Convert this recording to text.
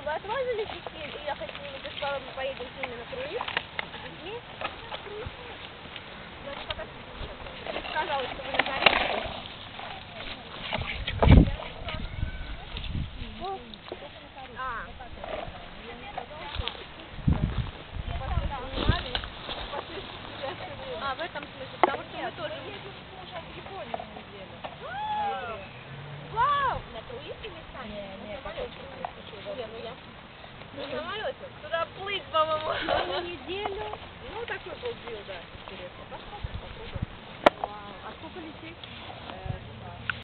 Серега, вы отвозили детей? И я хочу, мы с вами поедем с ними на круиз. Детей? На круиз. Даже пока ты сказала, что вы на Карибе. А, в этом смысле, потому что мы тоже... Туда плыть, по-моему. Неделю.